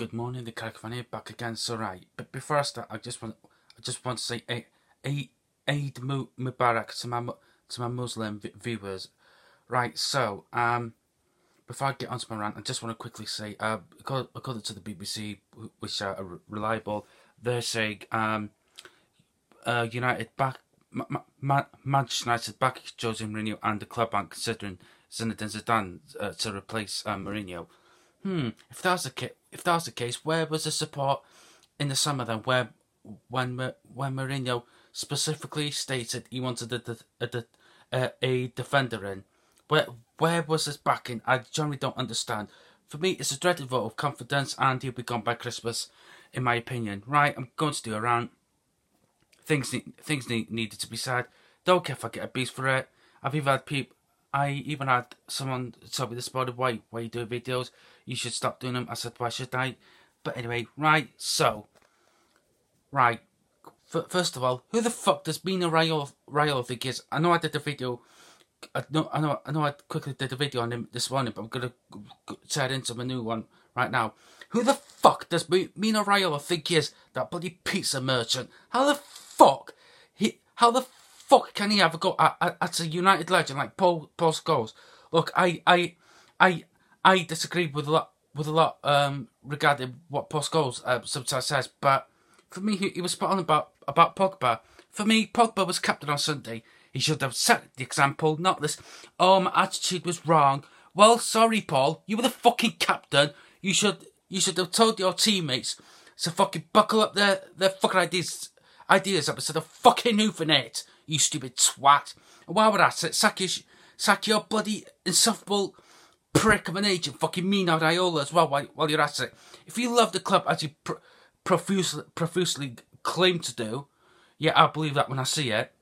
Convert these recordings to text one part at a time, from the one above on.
Good morning, the Carrick fan here, back again. So right, but before I start, I just want, I just want to say, Eid, Eid Mubarak to my to my Muslim viewers. Right, so um, before I get onto my rant, I just want to quickly say, uh, according to the BBC, which are reliable, they're saying um, uh, United back, Ma Ma Manchester United back Jose Mourinho and the club aren't considering Zinedine Zidane uh, to replace uh, Mourinho. Hmm, if that's the case, if that's the case, where was the support in the summer then? Where when when Mourinho specifically stated he wanted a, a, a, a defender in, where where was his backing? I generally don't understand. For me, it's a dreaded vote of confidence, and he'll be gone by Christmas, in my opinion. Right, I'm going to do a rant. Things need, things need, needed to be said. Don't care if I get a beast for it. I've even had people. I even had someone tell me this morning, why, why you do videos? You should stop doing them. I said, why should I? But anyway, right, so, right, F first of all, who the fuck does Mino Raiola, Raiola think is? I know I did the video, I know, I know, I know I quickly did a video on him this morning, but I'm to turn into my new one right now. Who the fuck does Mino Raiola think is? That bloody pizza merchant. How the fuck? He, how the fuck can he have a go at, at, at a United legend like Paul Paul Scholes? Look, I I I I disagree with a lot with a lot um, regarding what Paul Scholes uh, sometimes says, but for me, he, he was spot on about about Pogba. For me, Pogba was captain on Sunday. He should have set the example, not this. Oh, my attitude was wrong. Well, sorry, Paul. You were the fucking captain. You should you should have told your teammates to fucking buckle up their their fucking ideas ideas up instead of fucking hoofing it you stupid twat. While we're at it, sack your, sack your bloody insufferable prick of an agent, fucking Mino Raiola as well while, while you're at it. If you love the club as you pr profusely, profusely claim to do, yeah, I'll believe that when I see it.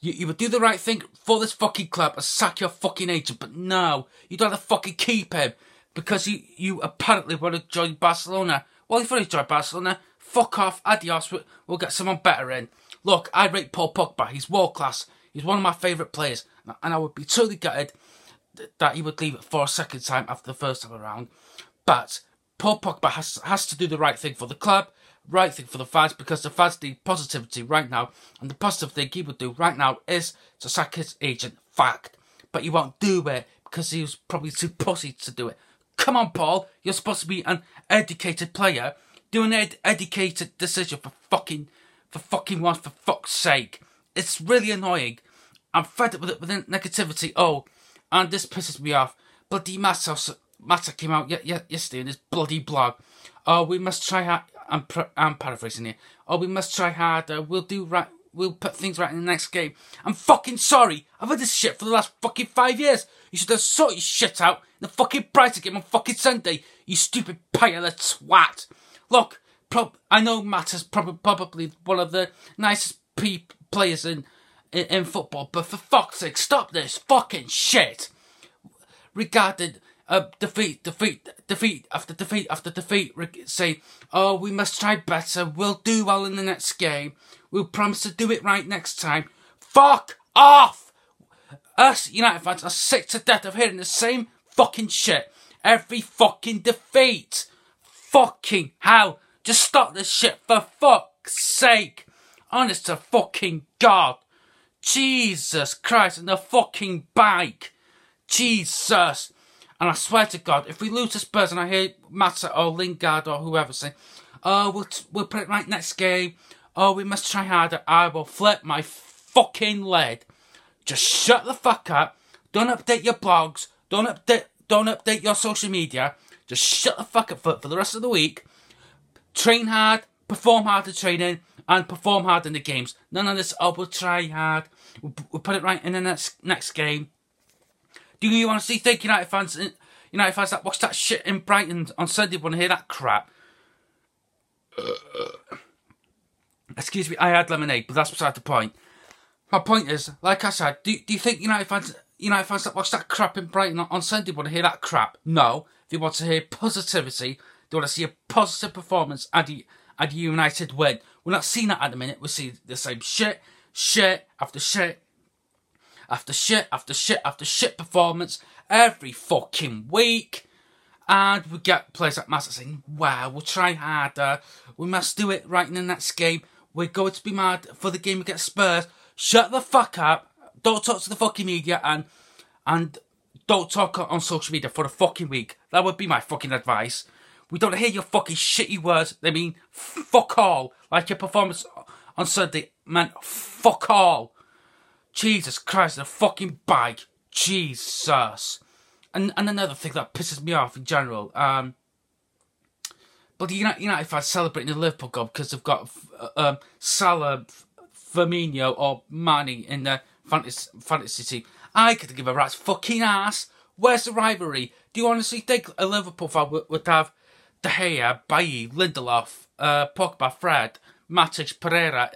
You, you would do the right thing for this fucking club and sack your fucking agent, but no, you don't have to fucking keep him because you, you apparently want to join Barcelona. Well, if you want to join Barcelona, fuck off, adios, we'll get someone better in. Look, I rate Paul Pogba. He's world class. He's one of my favourite players. And I would be totally gutted that he would leave it for a second time after the first time around. But Paul Pogba has, has to do the right thing for the club, right thing for the fans, because the fans need positivity right now. And the positive thing he would do right now is to sack his agent. Fact. But he won't do it because he was probably too pussy to do it. Come on, Paul. You're supposed to be an educated player. Do an ed educated decision for fucking for fucking once, for fuck's sake. It's really annoying. I'm fed up with it, with negativity. Oh, and this pisses me off. Bloody Massa, Mata came out yesterday in his bloody blog. Oh, we must try hard. I'm, I'm paraphrasing here. Oh, we must try harder. We'll do right. We'll put things right in the next game. I'm fucking sorry. I've had this shit for the last fucking five years. You should have sorted your shit out in the fucking Brighton game on fucking Sunday. You stupid pile of twat. Look, I know Matt is prob- probably one of the nicest pe- players in, in, in football, but for fuck's sake, stop this fucking shit. Regarding uh, defeat, defeat, defeat after defeat after defeat, say, oh, we must try better. We'll do well in the next game. We'll promise to do it right next time. Fuck off! Us United fans are sick to death of hearing the same fucking shit every fucking defeat. Fucking hell. Just stop this shit for fuck's sake. Honest to fucking God. Jesus Christ, and the fucking bike. Jesus. And I swear to God, if we lose to Spurs and I hear Mata or Lingard or whoever say, oh, we'll, we'll put it right next game. Oh, we must try harder. I will flip my fucking lid. Just shut the fuck up. Don't update your blogs. Don't update, don't update your social media. Just shut the fuck up for, for the rest of the week train hard, perform hard in training, and perform hard in the games. None of this, oh, we'll try hard, we'll, we'll put it right in the next next game. Do you want to see think United fans, United fans that watch that shit in Brighton on Sunday want to hear that crap? Uh, excuse me, I had lemonade, but that's beside the point. My point is, like I said, do, do you think United fans, United fans that watch that crap in Brighton on Sunday want to hear that crap? No. They want to hear positivity they want to see a positive performance and a, and a United win. We're not seeing that at the minute. We see the same shit, shit after shit, after shit after shit after shit performance every fucking week. And we get players like Mata saying, wow, we'll try harder. We must do it right in the next game. We're going to be mad for the game against Spurs. Shut the fuck up. Don't talk to the fucking media and and don't talk on social media for a fucking week. That would be my fucking advice. We don't hear your fucking shitty words. They mean fuck all. Like your performance on Sunday meant fuck all. Jesus Christ, the fucking bag. Jesus. And and another thing that pisses me off in general, um, but the United, United fans celebrating the Liverpool goal because they've got uh, um, Salah, Firmino, or Mane in their fantasy, fantasy team. I could give a rat's fucking ass. Where's the rivalry? Do you honestly think a Liverpool fan would, would have De Gea, Bailly, Lindelof, uh, Pogba, Fred, Matic, Pereira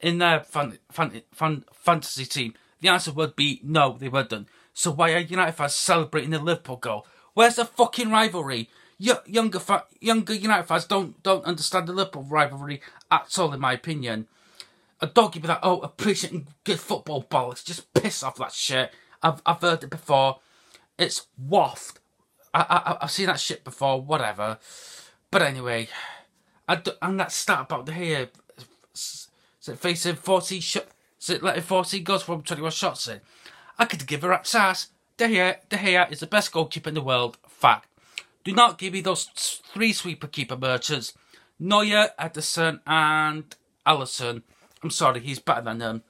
in their fan, fan, fan, fantasy team? The answer would be no, they wouldn't. So why are United fans celebrating the Liverpool goal? Where's the fucking rivalry? Y- younger fa- younger United fans don't don't understand the Liverpool rivalry at all, in my opinion. A doggy with that oh appreciating good football bollocks, just piss off that shit. I've I've heard it before. It's waft. I I I've seen that shit before. Whatever. But anyway, I d- and that stat about the here. Is it facing forty shot? Is it letting forty goals from twenty one shots in? I could give a rat's ass. De Gea, De Gea is the best goalkeeper in the world. Fact. Do not give me those three sweeper keeper merchants. Neuer, Ederson, and Alisson. I'm sorry, he's better than them.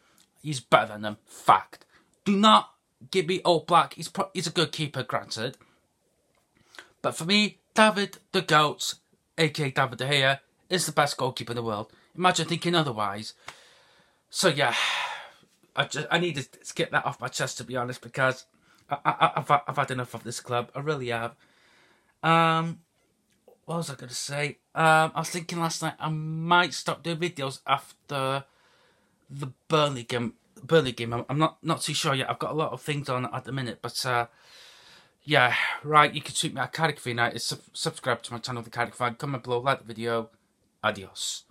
He's better than them. Fact. Do not give me Oblak. He's pro- he's a good keeper, granted. But for me, David the Goats, aka David De Gea, is the best goalkeeper in the world. Imagine thinking otherwise. So yeah, I just I need to get that off my chest to be honest because I, I, I've I've had enough of this club. I really have. Um, what was I going to say? Um, I was thinking last night I might stop doing videos after the Burnley game. Burnley game. I'm, I'm not not too sure yet. I've got a lot of things on at the minute, but uh, yeah, right. You can tweet me at Carrick United. Sub- subscribe to my channel, The Carrick Fan. Comment below, like the video. Adios.